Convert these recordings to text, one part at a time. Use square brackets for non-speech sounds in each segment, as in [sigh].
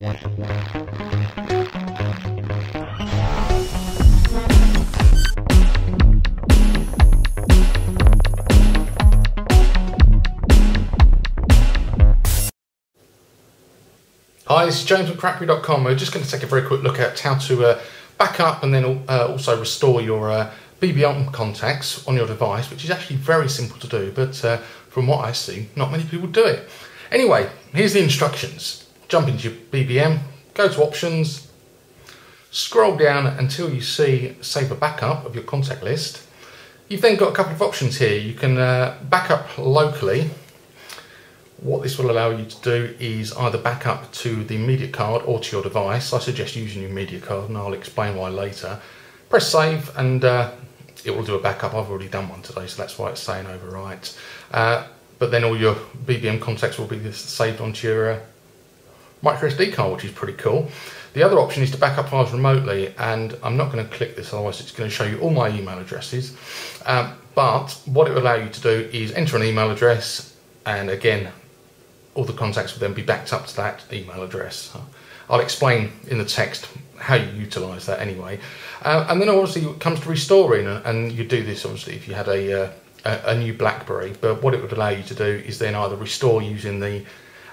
Hi, this is James from CrackBerry.com. We're just going to take a very quick look at how to uh, back up and then uh, also restore your uh, BBM contacts on your device, which is actually very simple to do, but uh, from what I see, not many people do it. Anyway, here's the instructions. Jump into your BBM, go to options, scroll down until you see save a backup of your contact list. You've then got a couple of options here. You can uh, back up locally what this will allow you to do is either back up to the media card or to your device. I suggest using your media card and I'll explain why later. Press save and uh, it will do a backup. I've already done one today, so that's why it's saying overwrite. Uh, but then all your BBM contacts will be saved onto your uh, micro SD card, which is pretty cool. The other option is to back up files remotely, and I'm not going to click this, otherwise it's going to show you all my email addresses. Um, but what it will allow you to do is enter an email address, and again, all the contacts will then be backed up to that email address. I'll explain in the text how you utilise that anyway. Uh, and then obviously it comes to restoring, and you do this obviously if you had a, uh, a, a, new BlackBerry. But what it would allow you to do is then either restore using the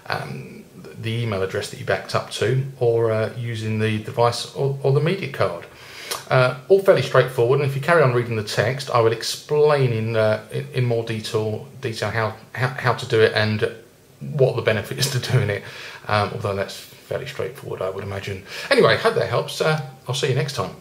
um, the email address that you backed up to, or uh, using the device or, or the media card. Uh, all fairly straightforward, and if you carry on reading the text, I will explain in uh, in, in, more detail detail how, how, how to do it and what the benefits [laughs] to doing it. Um, although that's fairly straightforward, I would imagine. Anyway, hope that helps. Uh, I'll see you next time.